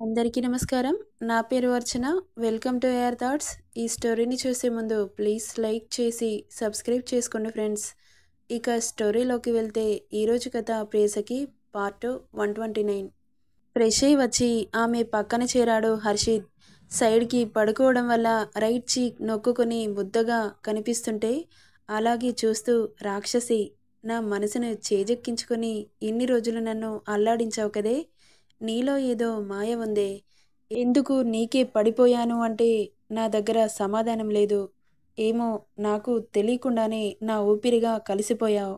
అందరికీ నమస్కారం. నా పేరు Archana. Welcome to air thoughts. ఈ స్టోరీని చూసే ముందు ప్లీజ్ లైక్ చేసి సబ్స్క్రైబ్ చేసుకోండి ఫ్రెండ్స్. ఇక స్టోరీలోకి వెళ్తే ఈరోజు కథ ప్రేసకి పార్ట్ వన్ ట్వంటీ నైన్. ఫ్రెష్ వచ్చి ఆమె పక్కన చేరాడు హర్షిత్. సైడ్కి పడుకోవడం వల్ల రైట్ చీక్ నొక్కుకొని ముద్దగా కనిపిస్తుంటే అలాగే చూస్తూ రాక్షసి నా మనసును చేజెక్కించుకొని ఇన్ని రోజులు నన్ను అల్లాడించావు కదే? నీలో ఏదో మాయ ఉందే. ఎందుకు నీకే పడిపోయాను అంటే నా దగ్గర సమాధానం లేదు. ఏమో నాకు తెలియకుండానే నా ఊపిరిగా కలిసిపోయావు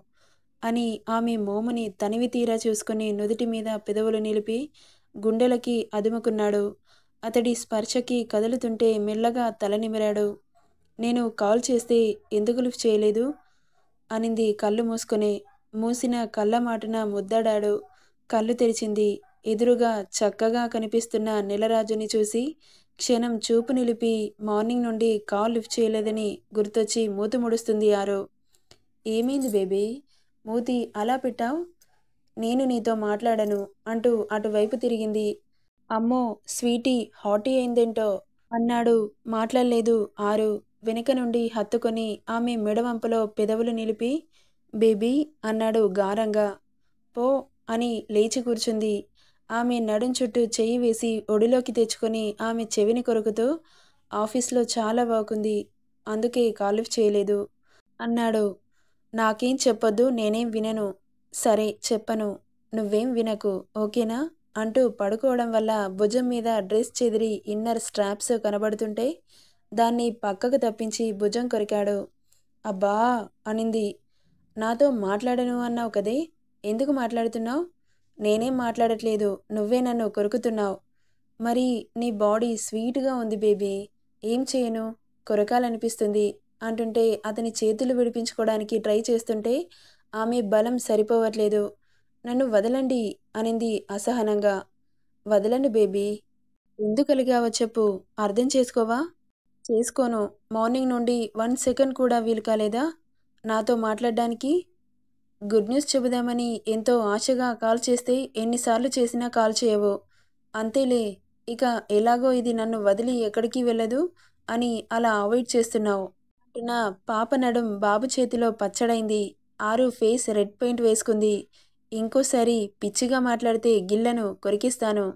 అని ఆమె మోముని తనివి తీరా చూసుకుని నుదుటి మీద పెదవులు నిలిపి గుండెలకి అదుముకున్నాడు. అతడి స్పర్శకి కదులుతుంటే మెల్లగా తల నిమిరాడు. నేను కాల్ చేస్తే ఎందుకు లిఫ్ట్ చేయలేదు? అనింది కళ్ళు మూసుకుని. మూసిన కళ్ళ మాటన ముద్దాడాడు. కళ్ళు తెరిచింది. ఎదురుగా చక్కగా కనిపిస్తున్న నీలరాజుని చూసి క్షణం చూపు నిలిపి మార్నింగ్ నుండి కాల్ లిఫ్ట్ చేయలేదని గుర్తొచ్చి మూతి ముడుస్తుంది ఆరో ఏమైంది బేబీ? మూతి అలా పెట్టావు? నేను నీతో మాట్లాడను అంటూ అటువైపు తిరిగింది. అమ్మో స్వీటీ హాటీ అయిందేంటో? అన్నాడు. మాట్లాడలేదు ఆరు. వెనుక నుండి హత్తుకొని ఆమె మెడవంపలో పెదవులు నిలిపి బేబీ అన్నాడు గారంగా. పో అని లేచి కూర్చుంది. ఆమె నడుం చుట్టూ చెయ్యి వేసి ఒడిలోకి తెచ్చుకొని ఆమె చెవిని కొరుకుతూ ఆఫీస్లో చాలా బాగుంది అందుకే కాల్ చేయలేదు. అన్నాడు. నాకేం చెప్పొద్దు నేనేం వినను. సరే చెప్పను. నువ్వేం వినకు ఓకేనా? అంటూ పడుకోవడం వల్ల భుజం మీద డ్రెస్ చెదిరి ఇన్నర్ స్ట్రాప్స్ కనబడుతుంటే దాన్ని పక్కకు తప్పించి భుజం కొరికాడు. అబ్బా! అనింది. నాతో మాట్లాడను అన్నావు కదే? ఎందుకు మాట్లాడుతున్నావు? నేనేం మాట్లాడట్లేదు. నువ్వే నన్ను కొరుకుతున్నావు. మరి నీ బాడీ స్వీట్గా ఉంది బేబీ. ఏం చేయను? కొరకాలనిపిస్తుంది. అంటుంటే అతని చేతులు విడిపించుకోవడానికి ట్రై చేస్తుంటే ఆమె బలం సరిపోవట్లేదు. నన్ను వదలండి అనింది అసహనంగా. వదలండి బేబీ. ఎందుకలిగా కలిగావో చెప్పు. అర్థం చేసుకోవా? చేసుకోను. మార్నింగ్ నుండి వన్ సెకండ్ కూడా వీలు కాలేదా? నాతో మాట్లాడడానికి? గుడ్ న్యూస్ చెబుదామని ఎంతో ఆశగా కాల్ చేస్తే ఎన్నిసార్లు చేసినా కాల్ చేయవు. అంతేలే ఇక ఎలాగో ఇది నన్ను వదిలి ఎక్కడికి వెళ్ళదు అని అలా అవాయిడ్ చేస్తున్నావు. నా పాప నడుం బాబు చేతిలో పచ్చడైంది. ఆరు ఫేస్ రెడ్ పెయింట్ వేసుకుంది. ఇంకోసారి పిచ్చిగా మాట్లాడితే గిల్లను కొరికిస్తాను.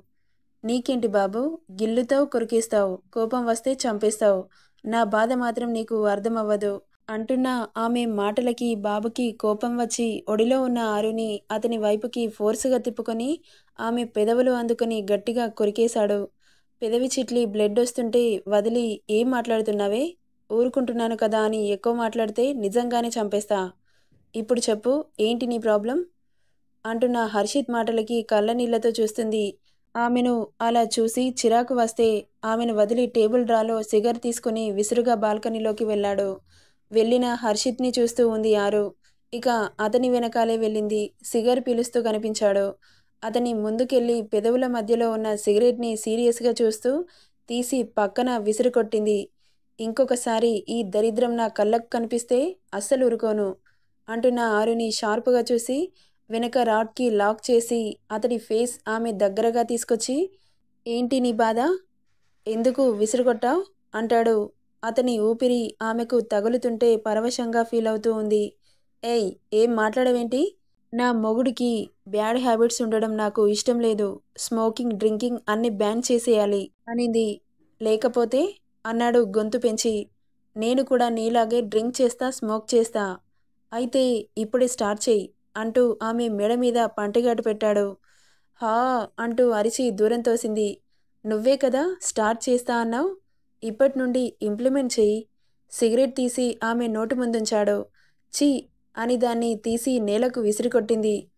నీకేంటి బాబు? గిల్లుతో కొరికిస్తావు. కోపం వస్తే చంపేస్తావు. నా బాధ మాత్రం నీకు అర్థమవ్వదు. అంటున్న ఆమె మాటలకి బాబుకి కోపం వచ్చి ఒడిలో ఉన్న ఆరుని అతని వైపుకి ఫోర్సుగా తిప్పుకొని ఆమె పెదవులు అందుకొని గట్టిగా కొరికేశాడు. పెదవి చిట్లి బ్లడ్ వస్తుంటే వదిలి ఏం మాట్లాడుతున్నావే? ఊరుకుంటున్నాను కదా అని ఎక్కువ మాట్లాడితే నిజంగానే చంపేస్తా. ఇప్పుడు చెప్పు ఏంటి నీ ప్రాబ్లం? అంటున్న హర్షిత్ మాటలకి కళ్ళ నీళ్ళతో చూస్తుంది. ఆమెను అలా చూసి చిరాకు వస్తే ఆమెను వదిలి టేబుల్ డ్రాలో సిగర్ తీసుకుని విసురుగా బాల్కనీలోకి వెళ్ళాడు. వెళ్ళిన హర్షిత్ని చూస్తూ ఉంది ఆరు ఇక అతని వెనకాలే వెళ్ళింది. సిగర్ పీలుస్తూ కనిపించాడు. అతని ముందుకెళ్ళి పెదవుల మధ్యలో ఉన్న సిగరెట్ని సీరియస్గా చూస్తూ తీసి పక్కన విసురు కొట్టింది ఇంకొకసారి ఈ దరిద్రం నా కళ్ళకు కనిపిస్తే అస్సలు ఊరుకోను అంటున్న ఆరుని షార్పుగా చూసి వెనక రాడ్కి లాక్ చేసి అతడి ఫేస్ ఆమె దగ్గరగా తీసుకొచ్చి ఏంటి నీ బాధ? ఎందుకు విసిరుకొట్టావు? అంటాడు అతని ఊపిరి ఆమెకు తగులుతుంటే పరవశంగా ఫీల్ అవుతూ ఉంది. ఏయ్ ఏం మాట్లాడవేంటి? నా మొగుడికి బ్యాడ్ హ్యాబిట్స్ ఉండడం నాకు ఇష్టం లేదు. స్మోకింగ్ డ్రింకింగ్ అన్ని బ్యాన్ చేసేయాలి అనింది. లేకపోతే? అన్నాడు గొంతు పెంచి. నేను కూడా నీలాగే డ్రింక్ చేస్తా స్మోక్ చేస్తా. అయితే ఇప్పుడే స్టార్ట్ చేయి అంటూ ఆమె మెడ మీద పంటిగాటు పెట్టాడు. హా అంటూ అరిచి దూరం తోసింది. నువ్వే కదా స్టార్ట్ చేస్తా అన్నావు? ఇప్పటి నుండి ఇంప్లిమెంట్ చెయ్యి సిగరెట్ తీసి ఆమె నోటి ముందుంచాడు. చీ అని దాన్ని తీసి నేలకు విసిరికొట్టింది.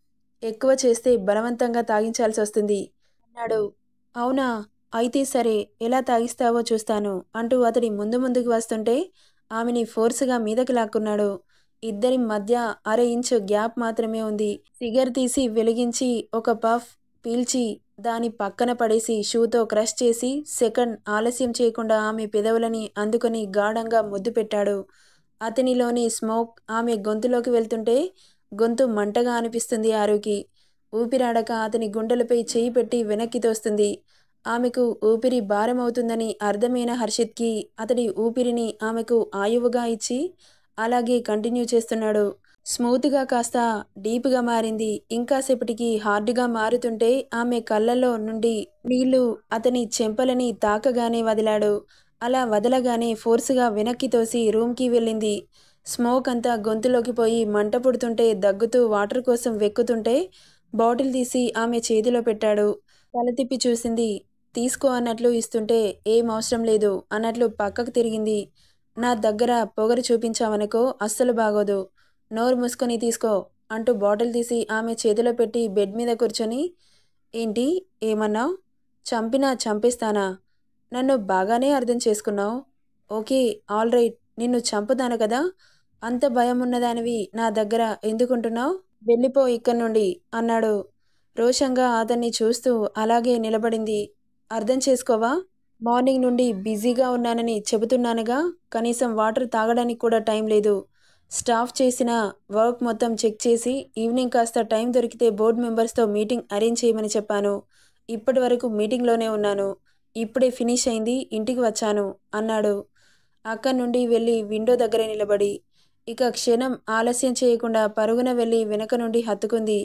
ఎక్కువ చేస్తే బలవంతంగా తాగించాల్సి వస్తుంది అన్నాడు. అవునా? అయితే సరే ఎలా తాగిస్తావో చూస్తాను అంటూ అతడి ముందు ముందుకు వస్తుంటే ఆమెని ఫోర్స్గా మీదకి లాక్కున్నాడు. ఇద్దరి మధ్య అర ఇంచు గ్యాప్ మాత్రమే ఉంది. సిగర్ తీసి వెలిగించి ఒక పఫ్ పీల్చి దాని పక్కన పడేసి షూతో క్రష్ చేసి సెకండ్ ఆలస్యం చేయకుండా ఆమె పెదవులని అందుకొని గాఢంగా ముద్దు పెట్టాడు. అతనిలోని స్మోక్ ఆమె గొంతులోకి వెళ్తుంటే గొంతు మంటగా అనిపిస్తుంది ఆరుకి. ఊపిరాడక అతని గుండెలపై చేయి పెట్టి వెనక్కి తోస్తుంది. ఆమెకు ఊపిరి భారమవుతుందని అర్థమైన హర్షిత్కి అతడి ఊపిరిని ఆమెకు ఆయువుగా ఇచ్చి అలాగే కంటిన్యూ చేస్తున్నాడు. స్మూత్గా కాస్త డీప్గా మారింది. ఇంకాసేపటికి హార్డ్గా మారుతుంటే ఆమె కళ్ళల్లో నుండి నీళ్ళు అతని చెంపలని తాకగానే వదిలాడు. అలా వదలగానే ఫోర్స్గా వెనక్కి తోసి రూమ్కి వెళ్ళింది. స్మోక్ అంతా గొంతులోకి పోయి మంట పుడుతుంటే దగ్గుతూ వాటర్ కోసం వెక్కుతుంటే బాటిల్ తీసి ఆమె చేతిలో పెట్టాడు. తల తిప్పి చూసింది తీసుకో అన్నట్లు ఇస్తుంటే ఏం అవసరం లేదు అన్నట్లు పక్కకు తిరిగింది. నా దగ్గర పొగరు చూపించావనుకో అస్సలు బాగోదు. నోరు మూసుకొని తీసుకో అంటూ బాటిల్ తీసి ఆమె చేతిలో పెట్టి బెడ్ మీద కూర్చొని ఏంటి? ఏమన్నావు? చంపినా చంపేస్తానా? నన్ను బాగానే అర్థం చేసుకున్నావు. Okay all right. నిన్ను చంపుతాను కదా? అంత భయం ఉన్నదానివి నా దగ్గర ఎందుకుంటున్నావు? వెళ్ళిపో ఇక్కడి నుండి అన్నాడు. రోషంగా అతన్ని చూస్తూ అలాగే నిలబడింది. అర్థం చేసుకోవా? మార్నింగ్ నుండి బిజీగా ఉన్నానని చెబుతున్నానుగా. కనీసం వాటర్ తాగడానికి కూడా టైం లేదు. స్టాఫ్ చేసిన వర్క్ మొత్తం చెక్ చేసి ఈవినింగ్ కాస్త టైం దొరికితే బోర్డు మెంబర్స్తో మీటింగ్ అరేంజ్ చేయమని చెప్పాను. ఇప్పటి వరకు మీటింగ్లోనే ఉన్నాను. ఇప్పుడే ఫినిష్ అయింది ఇంటికి వచ్చాను అన్నాడు. అక్కడి నుండి వెళ్ళి విండో దగ్గర నిలబడి ఇక క్షణం ఆలస్యం చేయకుండా పరుగున వెళ్ళి వెనక నుండి హత్తుకుంది.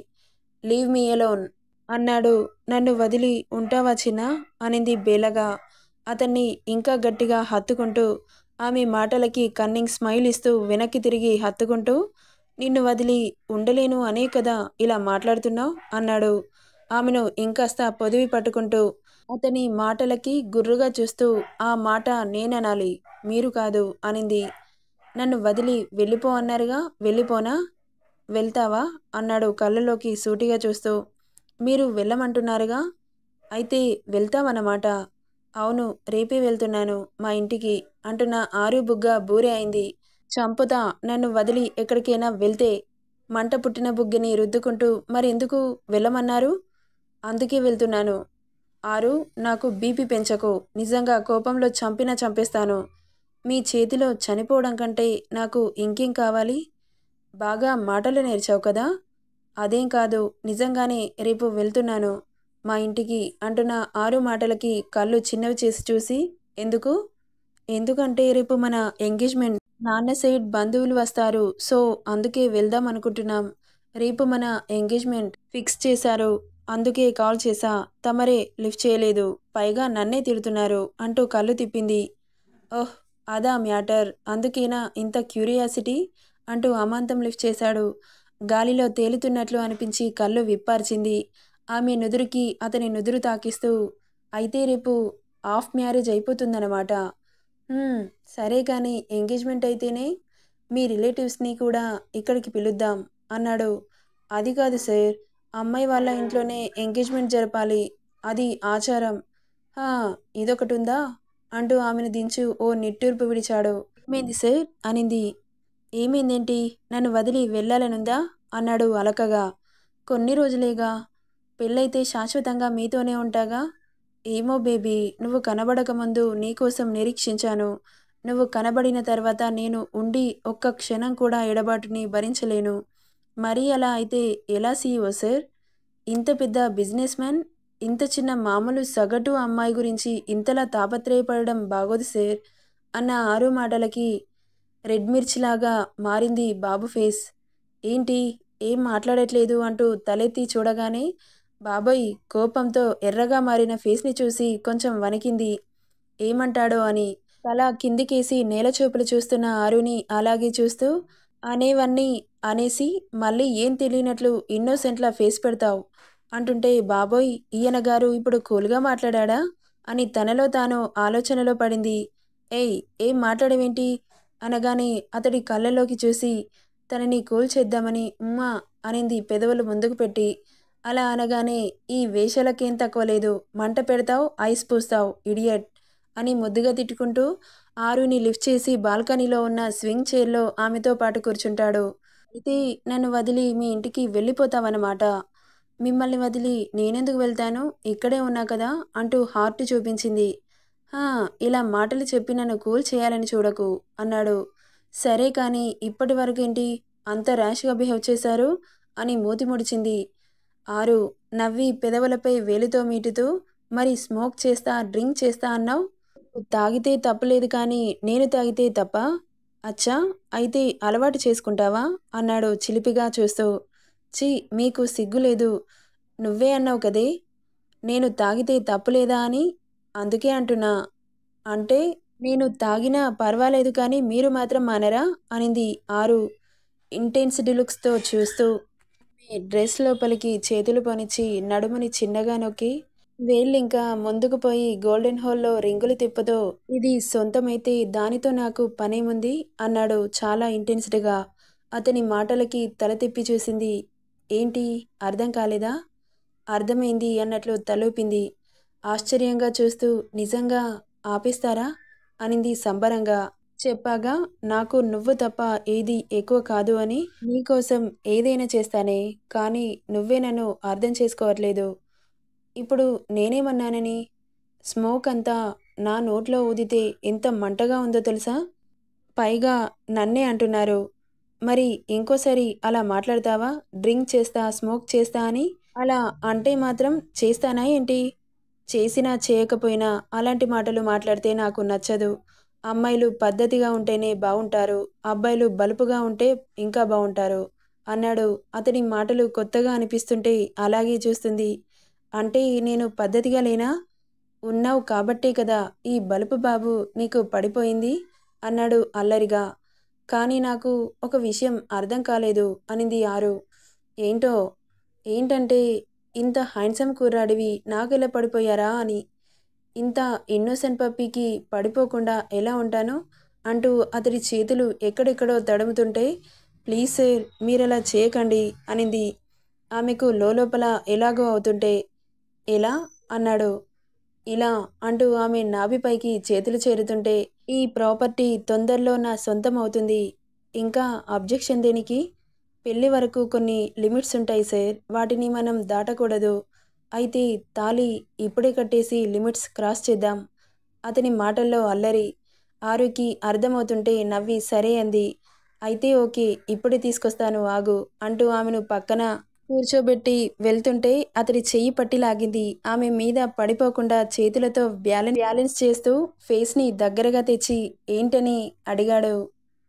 లీవ్ మీ ఎలోన్ అన్నాడు. నన్ను వదిలి ఉంటావా చిన్న? అనింది బేలగా. అతన్ని ఇంకా గట్టిగా హత్తుకుంటూ ఆమె మాటలకి కన్నింగ్ స్మైల్ ఇస్తూ వెనక్కి తిరిగి హత్తుకుంటూ నిన్ను వదిలి ఉండలేను అనే కదా ఇలా మాట్లాడుతున్నావు? అన్నాడు. ఆమెను ఇంకాస్త పొదివి పట్టుకుంటూ అతని మాటలకి గుర్రుగా చూస్తూ ఆ మాట నేననాలి మీరు కాదు అనింది. నన్ను వదిలి వెళ్ళిపో అన్నారుగా వెళ్ళిపోనా? వెళ్తావా? అన్నాడు కళ్ళలోకి సూటిగా చూస్తూ. మీరు వెళ్ళమంటున్నారుగా? అయితే వెళ్తావన్నమాట? అవును రేపే వెళ్తున్నాను మా ఇంటికి అంటున్న ఆరు బుగ్గ బూరె అయింది. చంపుతా నన్ను వదిలి ఎక్కడికైనా వెళ్తే మంట పుట్టిన బుగ్గని రుద్దుకుంటూ మరెందుకు వెళ్ళమన్నారు? అందుకే వెళ్తున్నాను. ఆరు నాకు బీపీ పెంచకు నిజంగా కోపంలో చంపినా చంపేస్తాను. మీ చేతిలో చనిపోవడం కంటే నాకు ఇంకేం కావాలి? బాగా మాటలు నేర్చావు కదా? అదేం కాదు నిజంగానే రేపు వెళ్తున్నాను. మా ఇంటికి అంటున్న ఆరు మాటలకి కళ్ళు చిన్నవి చేసి చూసి ఎందుకు? ఎందుకంటే రేపు మన ఎంగేజ్మెంట్ నాన్న సైడ్ బంధువులు వస్తారు. సో అందుకే వెళ్దాం అనుకుంటున్నాం. రేపు మన ఎంగేజ్మెంట్ ఫిక్స్ చేశారు. అందుకే కాల్ చేశా. తమరే లిఫ్ట్ చేయలేదు. పైగా నన్నే తిడుతున్నారు అంటూ కళ్ళు తిప్పింది. ఓహ్ అదా మ్యాటర్. అందుకేనా ఇంత క్యూరియాసిటీ? అంటూ అమాంతం లిఫ్ట్ చేశాడు. గాలిలో తేలుతున్నట్లు అనిపించి కళ్ళు విప్పార్చింది. ఆమె నుదురుకి అతని నుదురు తాకిస్తూ అయితే రేపు ఆఫ్ మ్యారేజ్ అయిపోతుందన్నమాట. సరే కానీ ఎంగేజ్మెంట్ అయితేనే మీ రిలేటివ్స్ని కూడా ఇక్కడికి పిలుద్దాం అన్నాడు. అది కాదు సార్ అమ్మాయి వాళ్ళ ఇంట్లోనే ఎంగేజ్మెంట్ జరపాలి. అది ఆచారం. "హా, ఇదొకటి ఉందా? అంటూ ఆమెను దించు ఓ నిట్టూర్పు విడిచాడు. ఏమైంది సార్? అనింది. ఏమైందేంటి? నన్ను వదిలి వెళ్ళాలనుందా? అన్నాడు అలకగా. కొన్ని రోజులేగా పెళ్ళైతే శాశ్వతంగా మీతోనే ఉంటాగా? ఏమో బేబీ నువ్వు కనబడక ముందు నీకోసం నిరీక్షించాను. నువ్వు కనబడిన తర్వాత నేను ఉండి ఒక్క క్షణం కూడా ఎడబాటుని భరించలేను. మరీ అలా అయితే ఎలా సీఈఓ సార్? ఇంత పెద్ద బిజినెస్ మ్యాన్? ఇంత చిన్న మామూలు సగటు అమ్మాయి గురించి ఇంతలా తాపత్రయపడడం బాగోదు సార్ అన్న ఆరు మాటలకి రెడ్ మిర్చిలాగా మారింది బాబు ఫేస్. ఏంటి ఏం మాట్లాడట్లేదు అంటూ తలెత్తి చూడగానే బాబాయ్ కోపంతో ఎర్రగా మారిన ఫేస్ని చూసి కొంచెం వణికింది. ఏమంటాడో అని తల కిందికేసి నేలచూపులు చూస్తున్న ఆరుని అలాగే చూస్తూ అనేవన్నీ అనేసి మళ్ళీ ఏం తెలియనట్లు ఇన్నోసెంట్లా ఫేస్ పెడతావు? అంటుంటే బాబోయ్ ఈయన గారు ఇప్పుడు కూల్గా మాట్లాడా అని తనలో తాను ఆలోచనలో పడింది. ఏయ్ ఏం మాట్లాడవేంటి? అనగానే అతడి కళ్ళలోకి చూసి తనని కూల్చేద్దామని ఉమ్మా అనింది పెదవులు ముందుకు పెట్టి. అలా అనగానే ఈ వేషాలకేం తక్కువ లేదు. మంట పెడతావు ఐస్ పూస్తావు ఇడియట్ అని ముద్దుగా తిట్టుకుంటూ ఆరుని లిఫ్ట్ చేసి బాల్కనీలో ఉన్న స్వింగ్ చైర్లో ఆమెతో పాటు కూర్చుంటాడు. అయితే నన్ను వదిలి మీ ఇంటికి వెళ్ళిపోతావన్నమాట. మిమ్మల్ని వదిలి నేనెందుకు వెళ్తాను? ఇక్కడే ఉన్నా కదా అంటూ హార్ట్ చూపించింది. ఇలా మాటలు చెప్పి నన్ను కూల్ చేయాలని చూడకు అన్నాడు. సరే కానీ ఇప్పటి వరకేంటి అంత ర్యాష్గా బిహేవ్ చేశారు? అని మూతి ముడిచింది. ఆరు నవ్వి పెదవులపై వేలితో మీటుతూ మరి స్మోక్ చేస్తా డ్రింక్ చేస్తా అన్నావు? తాగితే తప్పలేదు కానీ నేను తాగితే తప్ప? అచ్చా అయితే అలవాటు చేసుకుంటావా? అన్నాడు చిలిపిగా చూస్తూ. చి మీకు సిగ్గు లేదు. నువ్వే అన్నావు కదే. నేను తాగితే తప్పులేదా అని? అందుకే అంటున్నా. అంటే నేను తాగినా పర్వాలేదు కానీ మీరు మాత్రం మానరా? అనింది ఆరు ఇంటెన్స్ డిలుక్స్తో చూస్తూ. డ్రెస్ లోపలికి చేతులు పనిచి నడుముని చిన్నగా నొక్కి వేళ్ళింకా ముందుకు పోయి గోల్డెన్ హాల్లో రింగులు తిప్పుతో ఇది సొంతమైతే దానితో నాకు పనేముంది అన్నాడు చాలా ఇంటెన్స్డ్గా అతని మాటలకి తల తిప్పి చూసింది ఏంటి అర్థం కాలేదా? అర్థమైంది అన్నట్లు తలూపింది. ఆశ్చర్యంగా చూస్తూ నిజంగా ఆపేస్తారా? అనింది సంబరంగా. చెప్పాగా నాకు నువ్వు తప్ప ఏది ఎక్కువ కాదు అని నీకోసం ఏదైనా చేస్తానే కానీ నువ్వే నన్ను అర్థం చేసుకోవట్లేదు. ఇప్పుడు నేనేమన్నానని? స్మోక్ అంతా నా నోట్లో ఊదితే ఎంత మంటగా ఉందో తెలుసా? పైగా నన్నే అంటున్నారు. మరి ఇంకోసారి అలా మాట్లాడతావా? డ్రింక్ చేస్తా స్మోక్ చేస్తా అని? అలా అంటే మాత్రం చేస్తానా ఏంటి? చేసినా చేయకపోయినా అలాంటి మాటలు మాట్లాడితే నాకు నచ్చదు. అమ్మాయిలు పద్ధతిగా ఉంటేనే బాగుంటారు అబ్బాయిలు బలుపుగా ఉంటే ఇంకా బాగుంటారు అన్నాడు. అతని మాటలు కొత్తగా అనిపిస్తుంటే అలాగే చూస్తుంది. అంటే నేను పద్ధతిగా లేనా? ఉన్నావు కాబట్టే కదా ఈ బలుపు బాబు నీకు పడిపోయింది అన్నాడు అల్లరిగా. కానీ నాకు ఒక విషయం అర్థం కాలేదు అనింది ఆరు. ఏంటో? ఏంటంటే ఇంత హ్యాండ్సమ్ నాకు నాకెలా పడిపోయారా అని ఇంత ఇన్నోసెంట్ పప్పీకి పడిపోకుండా ఎలా ఉంటాను? అంటూ అతడి చేతులు ఎక్కడెక్కడో తడుముతుంటే ప్లీజ్ సార్ మీరలా చేయకండి అనింది. ఆమెకు లోపల ఎలాగో అవుతుంటే ఎలా అన్నాడు. ఇలా అంటూ ఆమె నాభిపైకి చేతులు చేరుతుంటే ఈ ప్రాపర్టీ తొందరలో నా సొంతం అవుతుంది. ఇంకా అబ్జెక్షన్ దేనికి? పెళ్ళి వరకు కొన్ని లిమిట్స్ ఉంటాయి సార్. వాటిని మనం దాటకూడదు. అయితే తాళి ఇప్పుడే కట్టేసి లిమిట్స్ క్రాస్ చేద్దాం. అతని మాటల్లో అల్లరి ఆరుకి అర్థమవుతుంటే నవ్వి సరే అంది. అయితే ఓకే ఇప్పుడే తీసుకొస్తాను ఆగు అంటూ ఆమెను పక్కన కూర్చోబెట్టి వెళ్తుంటే అతడి చెయ్యి పట్టి లాగింది. ఆమె మీద పడిపోకుండా చేతులతో బ్యాలెన్స్ బ్యాలెన్స్ చేస్తూ ఫేస్ని దగ్గరగా తెచ్చి ఏంటని అడిగాడు.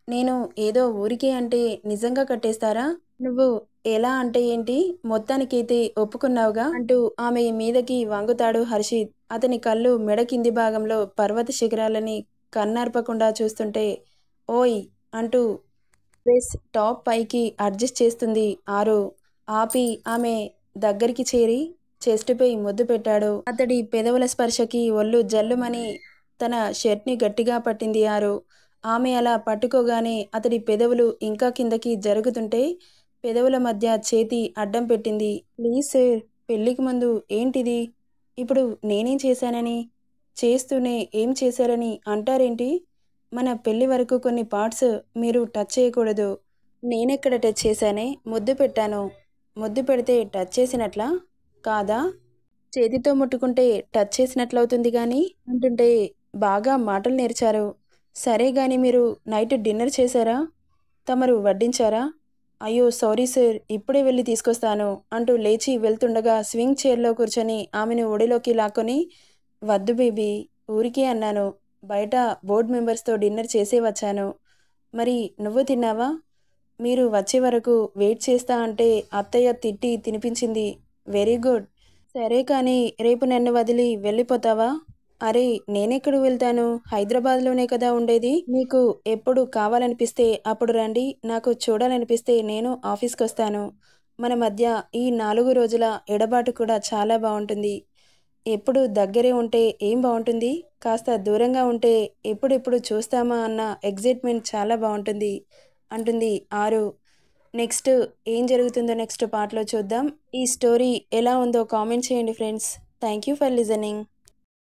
నేను ఏదో ఊరికే అంటే నిజంగా కట్టేస్తారా? నువ్వు ఎలా అంటే ఏంటి? మొత్తానికైతే ఒప్పుకున్నావుగా? అంటూ ఆమె మీదకి వంగుతాడు హర్షిత్. అతని కళ్ళు మెడ కింది భాగంలో పర్వత శిఖరాలని కన్నార్పకుండా చూస్తుంటే ఓయ్! అంటూ డ్రెస్ టాప్ పైకి అడ్జస్ట్ చేస్తుంది ఆరు. ఆపి ఆమె దగ్గరికి చేరి చెస్టుపై ముద్దు పెట్టాడు. అతడి పెదవుల స్పర్శకి ఒళ్ళు జల్లుమని తన షర్ట్ని గట్టిగా పట్టింది ఆరు. ఆమె అలా పట్టుకోగానే అతడి పెదవులు ఇంకా కిందకి జరుగుతుంటే పెదవుల మధ్య చేతి అడ్డం పెట్టింది. ప్లీజ్ సార్ పెళ్ళికి ముందు ఏంటిది? ఇప్పుడు నేనేం చేశానని? చేస్తూనే ఏం చేశారని అంటారేంటి? మన పెళ్ళి వరకు కొన్ని పార్ట్స్ మీరు టచ్ చేయకూడదు. నేనెక్కడ టచ్ చేశానే? ముద్దు పెట్టాను. ముద్దు పెడితే టచ్ చేసినట్లా? కాదా? చేతితో ముట్టుకుంటే టచ్ చేసినట్లవుతుంది కానీ అంటుంటే బాగా మాటలు నేర్చారు. సరే కానీ మీరు నైట్ డిన్నర్ చేశారా? తమరు వడ్డించారా? అయ్యో సారీ సార్ ఇప్పుడే వెళ్ళి తీసుకొస్తాను అంటూ లేచి వెళ్తుండగా స్వింగ్ చైర్లో కూర్చొని ఆమెను ఒడిలోకి లాక్కొని వద్దు బేబీ ఊరికే అన్నాను బయట బోర్డ్ మెంబర్స్తో డిన్నర్ చేసే వచ్చాను. మరి నువ్వు తిన్నావా? మీరు వచ్చే వరకు వెయిట్ చేస్తా అంటే అత్తయ్య తిట్టి తినిపించింది వెరీ గుడ్. సరే కానీ రేపు నన్ను వదిలి వెళ్ళిపోతావా? అరే నేనెక్కడ వెళ్తాను? హైదరాబాద్లోనే కదా ఉండేది. మీకు ఎప్పుడు కావాలనిపిస్తే అప్పుడు రండి. నాకు చూడాలనిపిస్తే నేను ఆఫీస్కి వస్తాను మన మధ్య ఈ నాలుగు రోజుల ఎడబాటు కూడా చాలా బాగుంటుంది. ఎప్పుడు దగ్గరే ఉంటే ఏం బాగుంటుంది? కాస్త దూరంగా ఉంటే ఎప్పుడెప్పుడు చూస్తామా అన్న ఎగ్జైట్మెంట్ చాలా బాగుంటుంది. అంటుంది ఆరు. నెక్స్ట్ ఏం జరుగుతుందో నెక్స్ట్ పార్ట్లో చూద్దాం. ఈ స్టోరీ ఎలా ఉందో కామెంట్ చేయండి friends. Thank you for listening.